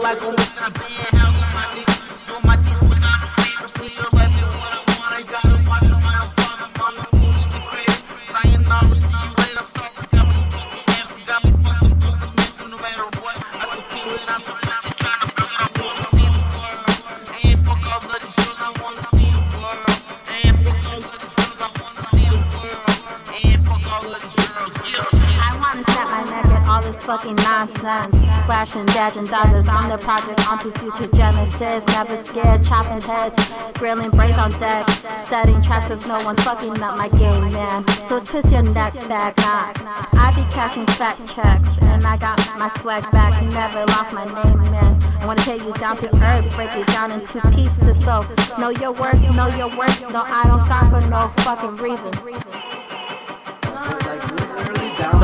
just wait till I go fucking nonsense. Slashing, dashing dollars on the project, onto future genesis. Never scared, chopping heads, grilling brains on deck. Setting traps cause no one's fucking up my game, man. So twist your neck back, nah. I be cashing fat checks, and I got my swag back. Never lost my name, man. I wanna take you down to earth, break it down into pieces. So know your worth, know your worth. No, I don't stop for no fucking reason.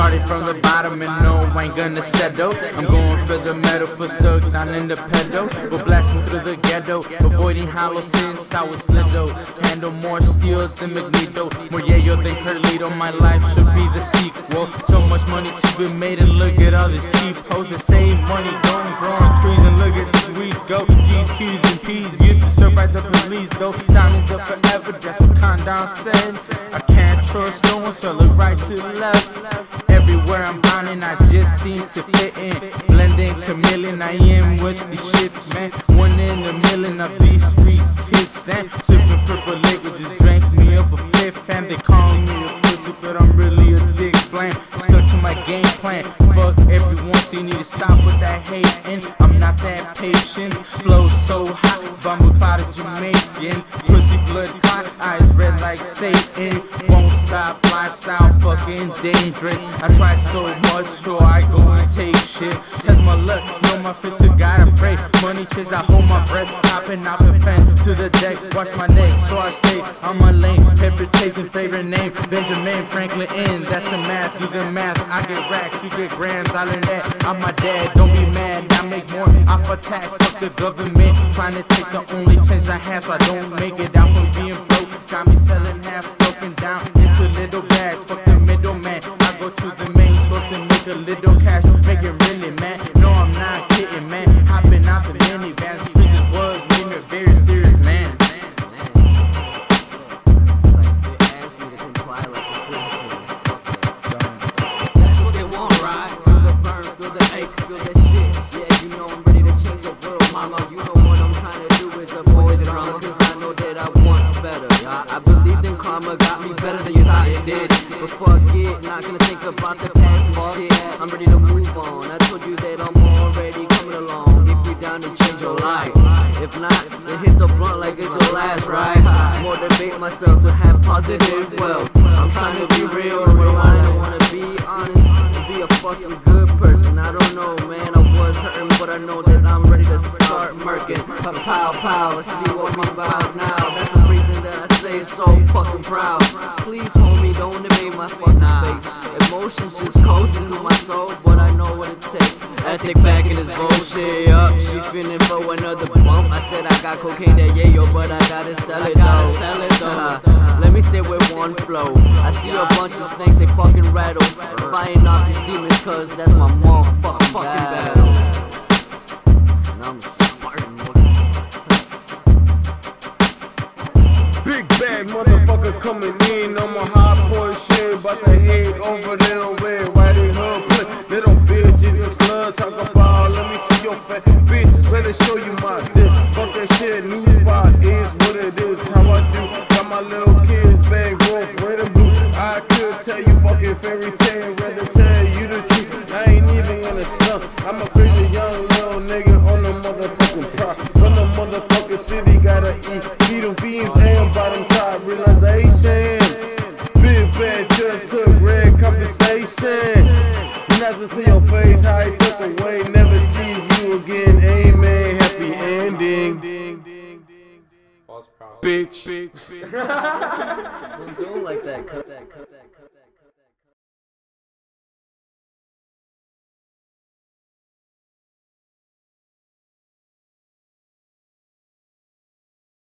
Started from the bottom and no, I ain't gonna settle. I'm going for the metal, for stuck down in the pedal. We're blasting through the ghetto, avoiding hollow since I was little. Handle more steals than Magneto, more yayo than Carlito. My life should be the sequel. So much money to be made, and look at all these cheap hoes that save money, don't grow on trees. And look at this we go. G's, Q's, and P's used to serve by the police, though. Diamonds up forever, that's what Condon said. I can't trust no one, so look right to the left. Everywhere I'm bounding, I just seem to fit in. Blending chameleon, I am with these shits, man. One in a million of these streets, kids stand. Sipping purple liquid, just drank me up a fifth, and they call me a pussy, but I'm really a dick bland. Stuck to my game plan. Fuck everyone, so you need to stop with that hating. I'm not that patient. Flow so hot, bumble cloud is Jamaican. Pussy blood eyes red like Satan. Won't stop, lifestyle fucking dangerous. I try so much, so I go and take shit. Test my luck, know my fit to God, I pray. Money chase, I hold my breath. Hopping off the fence to the deck, watch my neck, so I stay on my lane. Pepper chasing, favorite name, Benjamin Franklin in. That's the math, do the math. I get racks, you get grams, I learned that. I'm my dad, don't be mad, I make more off a tax. Fuck the government, trying to take the only chance I have, so I don't make it out from being. Got me selling half broken down into little bags. Fuck the middleman, I go to the main source and make a little fuck it, not gonna think about the past and shit. I'm ready to move on. I told you that I'm already coming along. If you down to change your life. If not, then hit the blunt like it's your last, right? Motivate myself to have positive wealth. I'm trying to be real, rewind. I don't wanna be honest, and be a fucking good person. I don't know, man. I was hurting, but I know that I'm ready to start murking. Pow, pow, pow. Let's see what we about now. That's the reason that I say so fucking proud. Please, homie, invade my space. Emotions just coasting through my soul, but I know what it takes. Ethic back in this bullshit up. She feeling for another bump. I said I got cocaine that yeah, yo, but I gotta sell it though. Sell it though. Let me sit with one flow. I see a bunch of snakes, they fucking rattle. Fighting off these demons, cause that's my motherfucking fucking motherfucker coming in on my high Porsche, about to head over little red riding hood. Put little bitches and sluts, talk about. Let me see your fat bitch. Rather show you my dick. Fuck that shit, new spot is what it is. How I do. Got my little kids, bang wolf, red and blue. I could tell you fucking fairy tale, rather tell you the truth. I ain't even gonna stunt. I'm a crazy young little nigga on the motherfucking prop. From the motherfucking city, gotta eat. Feed them fiends and bottom top realization. Big bad just took red compensation. He nods to your face, how he took away. Never see you again. Amen. Happy ending. Bitch. Don't do like that. Cut that. Cut.